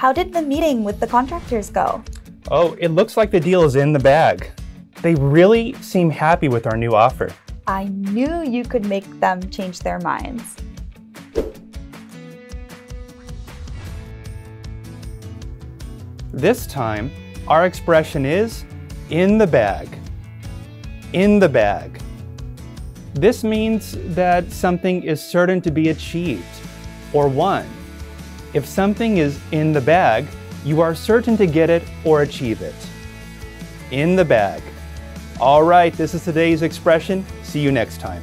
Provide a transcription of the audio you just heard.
How did the meeting with the contractors go? Oh, it looks like the deal is in the bag. They really seem happy with our new offer. I knew you could make them change their minds. This time, our expression is in the bag. In the bag. This means that something is certain to be achieved or won. If something is in the bag, you are certain to get it or achieve it. In the bag. All right, this is today's expression. See you next time.